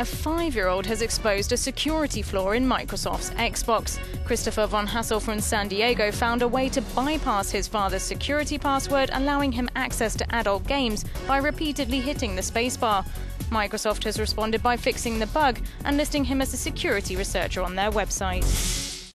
a five year old has exposed a security flaw in Microsoft's Xbox. Kristoffer von Hassel from San Diego found a way to bypass his father's security password, allowing him access to adult games by repeatedly hitting the spacebar. Microsoft has responded by fixing the bug and listing him as a security researcher on their website.